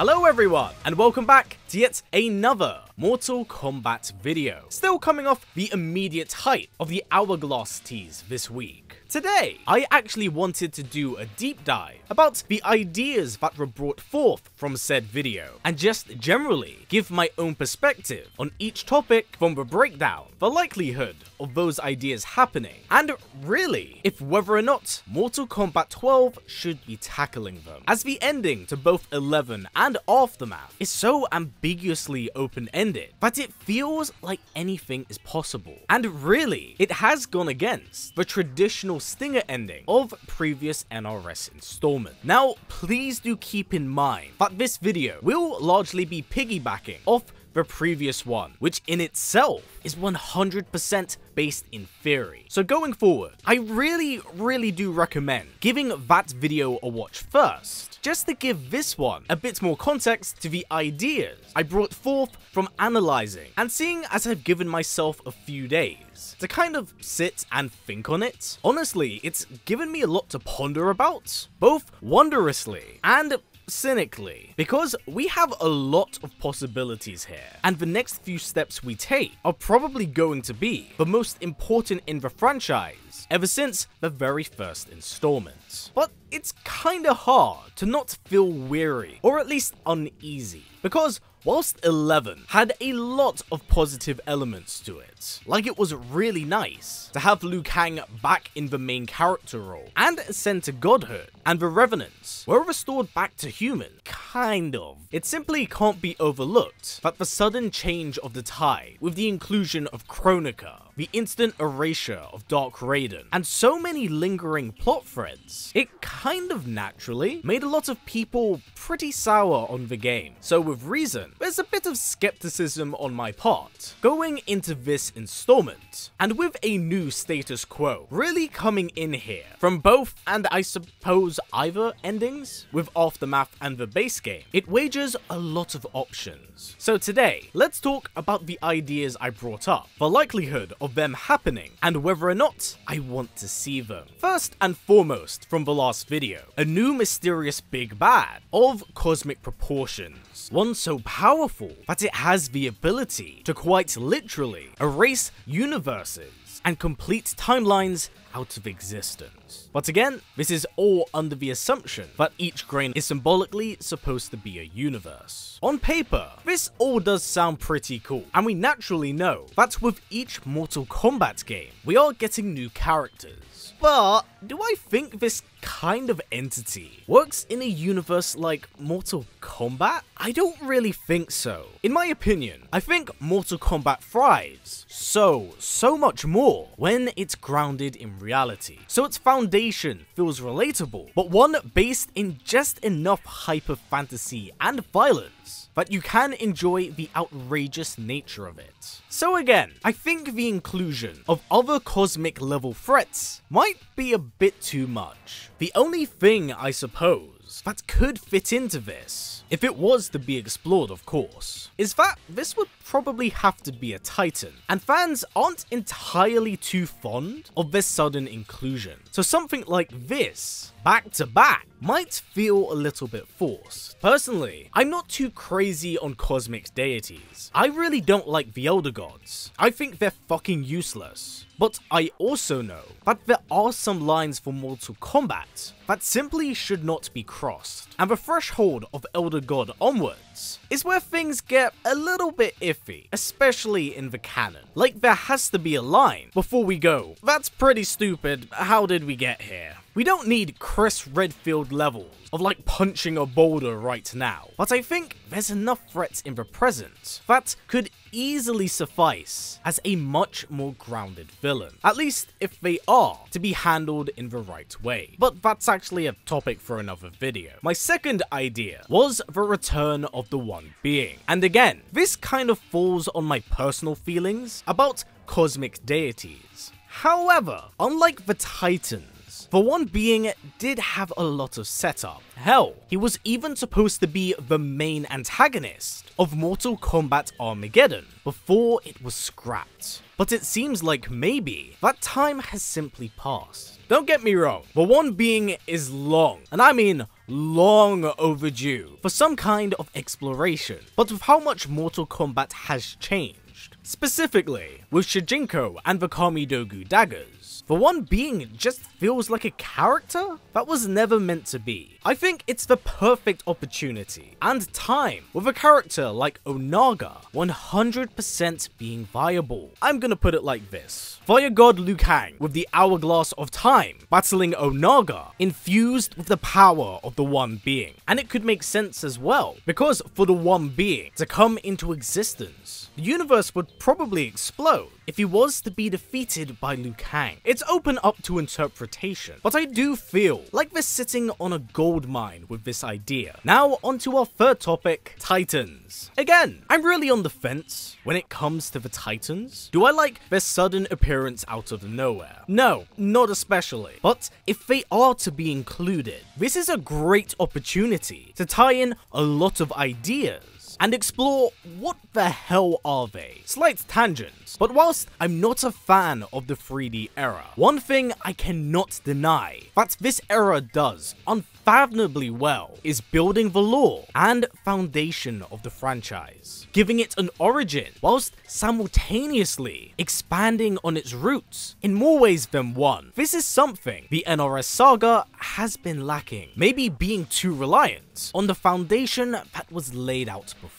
Hello everyone, and welcome back to yet another Mortal Kombat video. Still coming off the immediate hype of the Hourglass tease this week. Today, I actually wanted to do a deep dive about the ideas that were brought forth from said video, and just generally give my own perspective on each topic from the breakdown, the likelihood of those ideas happening, and really, if whether or not Mortal Kombat 12 should be tackling them, as the ending to both 11 and Aftermath is so ambiguously open-ended but it feels like anything is possible. And really, it has gone against the traditional stinger ending of previous NRS installment. Now, please do keep in mind that this video will largely be piggybacking off the previous one, which in itself is 100% based in theory. So going forward, I really, really do recommend giving that video a watch first, just to give this one a bit more context to the ideas I brought forth from analyzing and seeing as I've given myself a few days to kind of sit and think on it. Honestly, it's given me a lot to ponder about, both wondrously and cynically, because we have a lot of possibilities here, and the next few steps we take are probably going to be the most important in the franchise ever since the very first installment. But it's kinda hard to not feel weary, or at least uneasy, because Whilst 11 had a lot of positive elements to it, like it was really nice to have Liu Kang back in the main character role and ascend to godhood, and the Revenants were restored back to human, kind of. It simply can't be overlooked that the sudden change of the tide with the inclusion of Kronika, the instant erasure of Dark Raiden, and so many lingering plot threads, it kind of naturally made a lot of people pretty sour on the game. So with reason, there's a bit of skepticism on my part going into this installment, and with a new status quo really coming in here from both and I suppose either endings with Aftermath and the base game, it wagers a lot of options. So today, let's talk about the ideas I brought up, the likelihood of them happening, and whether or not I want to see them. First and foremost from the last video, a new mysterious big bad of cosmic proportions, one so powerful that it has the ability to quite literally erase universes and complete timelines out of existence. But again, this is all under the assumption that each grain is symbolically supposed to be a universe. On paper, this all does sound pretty cool, and we naturally know that with each Mortal Kombat game, we are getting new characters. But do I think this kind of entity works in a universe like Mortal Kombat? I don't really think so. In my opinion, I think Mortal Kombat thrives so, so much more when it's grounded in reality. So its foundation feels relatable, but one based in just enough hyper fantasy and violence that you can enjoy the outrageous nature of it. So again, I think the inclusion of other cosmic level threats might be a bit too much. The only thing, I suppose, that could fit into this, if it was to be explored of course, is that this would probably have to be a titan, and fans aren't entirely too fond of this sudden inclusion. So something like this, back to back, might feel a little bit forced. Personally, I'm not too crazy on cosmic deities. I really don't like the Elder Gods. I think they're fucking useless. But I also know that there are some lines for Mortal Kombat that simply should not be crossed. And the threshold of Elder God onwards is where things get a little bit iffy, especially in the canon. Like there has to be a line before we go, that's pretty stupid, how did we get here? We don't need Chris Redfield levels of like punching a boulder right now, but I think there's enough threats in the present that could easily suffice as a much more grounded villain. At least if they are to be handled in the right way. But that's actually a topic for another video. My second idea was the return of the One Being. And again, this kind of falls on my personal feelings about cosmic deities. However, unlike the Titans, the One Being did have a lot of setup. Hell, he was even supposed to be the main antagonist of Mortal Kombat Armageddon before it was scrapped. But it seems like maybe that time has simply passed. Don't get me wrong, the One Being is long, and I mean long overdue for some kind of exploration, but with how much Mortal Kombat has changed. Specifically, with Shujinko and the Kamidogu daggers, the one being just feels like a character that was never meant to be. I think it's the perfect opportunity and time with a character like Onaga 100% being viable. I'm gonna put it like this. Fire God Liu Kang with the Hourglass of Time battling Onaga infused with the power of the One Being. And it could make sense as well because for the One Being to come into existence, the universe would probably explode if he was to be defeated by Liu Kang. It's open up to interpretation, but I do feel like we're sitting on a gold mine with this idea. Now onto our third topic, Titans. Again, I'm really on the fence when it comes to the Titans. Do I like their sudden appearance out of nowhere? No, not especially. But if they are to be included, this is a great opportunity to tie in a lot of ideas and explore what the hell are they. Slight tangents, but whilst I'm not a fan of the 3D era, one thing I cannot deny that this era does unfathomably well is building the lore and foundation of the franchise, giving it an origin whilst simultaneously expanding on its roots in more ways than one. This is something the NRS saga has been lacking, maybe being too reliant on the foundation that was laid out before.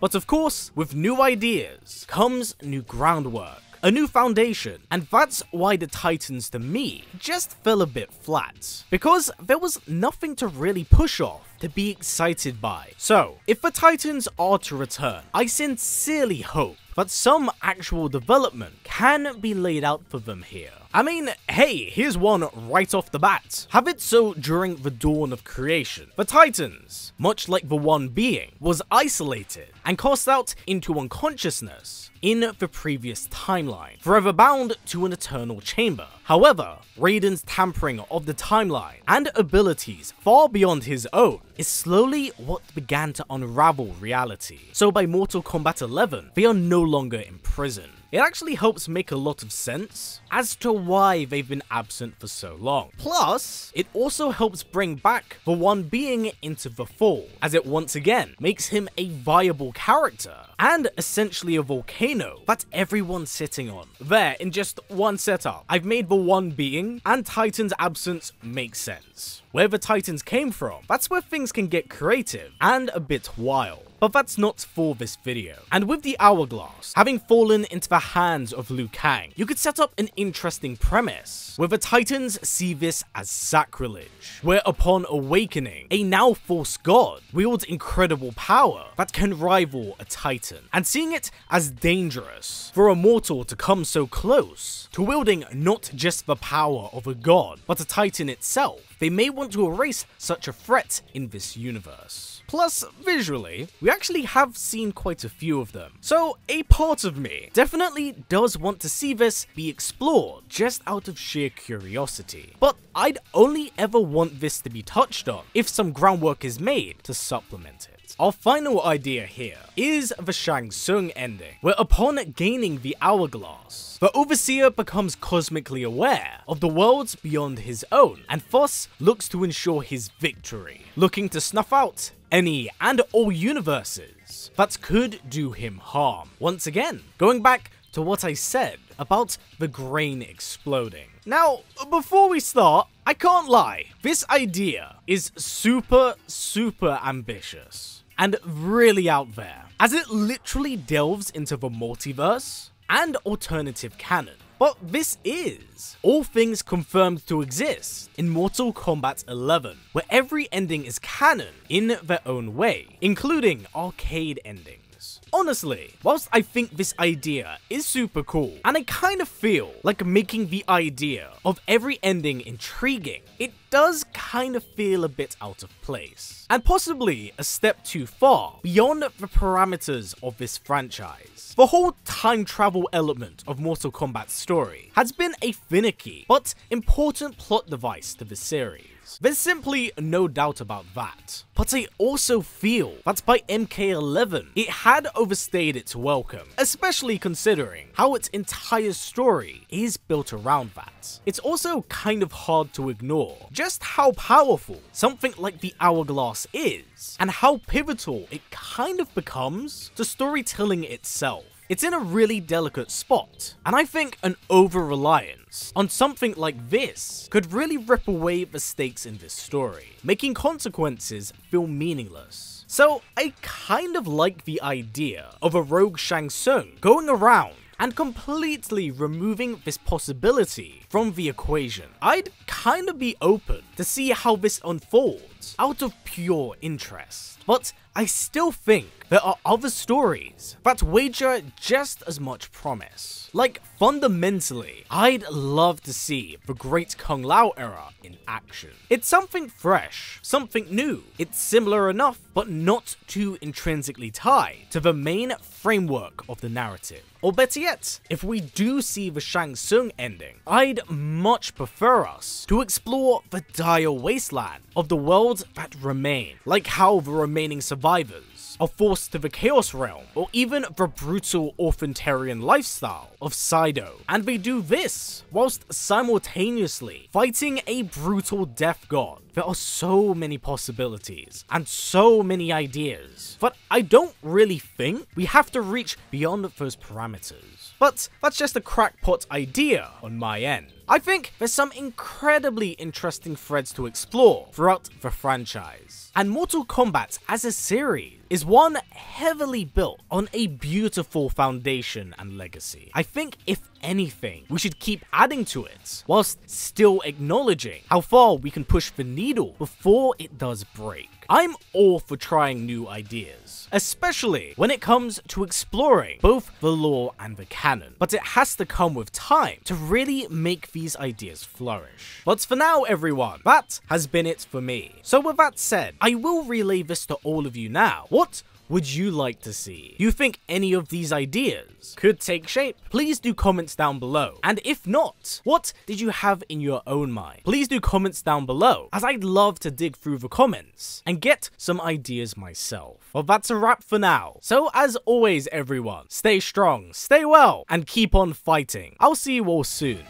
But of course, with new ideas comes new groundwork a new foundation, and that's why the Titans to me just fell a bit flat, because there was nothing to really push off to be excited by. So, if the Titans are to return, I sincerely hope that some actual development can be laid out for them here. I mean, hey, here's one right off the bat. Have it so during the dawn of creation. The Titans, much like the One Being, was isolated and cast out into unconsciousness in the previous timeline, forever bound to an eternal chamber. However, Raiden's tampering of the timeline and abilities far beyond his own is slowly what began to unravel reality. So by Mortal Kombat 11, they are no longer in prison. It actually helps make a lot of sense as to why they've been absent for so long. Plus, it also helps bring back the one being into the fall, as it once again makes him a viable character and essentially a volcano that everyone's sitting on. There, in just one setup, I've made the one being and Titan's absence make sense. Where the Titans came from, that's where things can get creative and a bit wild. But that's not for this video. And with the Hourglass having fallen into the hands of Liu Kang, you could set up an interesting premise, where the Titans see this as sacrilege, where upon awakening, a now false god wields incredible power that can rival a Titan, and seeing it as dangerous for a mortal to come so close to wielding not just the power of a god, but a Titan itself, they may want to erase such a threat in this universe. Plus, visually, we actually have seen quite a few of them. So, a part of me definitely does want to see this be explored just out of sheer curiosity. But I'd only ever want this to be touched on if some groundwork is made to supplement it. Our final idea here is the Shang Tsung ending, where upon gaining the Hourglass, the Overseer becomes cosmically aware of the worlds beyond his own, and thus looks to ensure his victory, looking to snuff out any and all universes that could do him harm. Once again, going back to what I said about the grain exploding. Now, before we start, I can't lie, this idea is super, super ambitious and really out there, as it literally delves into the multiverse and alternative canon. But this is all things confirmed to exist in Mortal Kombat 11, where every ending is canon in their own way, including arcade endings. Honestly, whilst I think this idea is super cool, and I kind of feel like making the idea of every ending intriguing, it does kind of feel a bit out of place, and possibly a step too far beyond the parameters of this franchise. The whole time travel element of Mortal Kombat's story has been a finicky but important plot device to the series There's simply no doubt about that. But I also feel that by MK11, it had overstayed its welcome, especially considering how its entire story is built around that. It's also kind of hard to ignore just how powerful something like the Hourglass is, and how pivotal it kind of becomes to storytelling itself. It's in a really delicate spot, and I think an over-reliance on something like this could really rip away the stakes in this story, making consequences feel meaningless. So I kind of like the idea of a rogue Shang Tsung going around and completely removing this possibility from the equation. I'd kind of be open to see how this unfolds out of pure interest. But I still think there are other stories that wager just as much promise. Like, fundamentally, I'd love to see the Great Kung Lao era in action. It's something fresh, something new. It's similar enough, but not too intrinsically tied to the main framework of the narrative. Or better yet, if we do see the Shang Tsung ending, I'd much prefer us to explore the dire wasteland of the that remain, like how the remaining survivors are forced to the Chaos Realm, or even the brutal Orphantarian lifestyle of Seido. And they do this whilst simultaneously fighting a brutal death god. There are so many possibilities and so many ideas, but I don't really think we have to reach beyond those parameters. But that's just a crackpot idea on my end. I think there's some incredibly interesting threads to explore throughout the franchise. And Mortal Kombat as a series is one heavily built on a beautiful foundation and legacy. I think if anything, we should keep adding to it, whilst still acknowledging how far we can push the needle before it does break. I'm all for trying new ideas, especially when it comes to exploring both the lore and the canon, but it has to come with time to really make these ideas flourish. But for now everyone, that has been it for me. So with that said, I will relay this to all of you now. What would you like to see? You think any of these ideas could take shape? Please do comments down below. And if not, what did you have in your own mind? Please do comments down below, as I'd love to dig through the comments and get some ideas myself. Well, that's a wrap for now. So as always, everyone, stay strong, stay well, and keep on fighting. I'll see you all soon.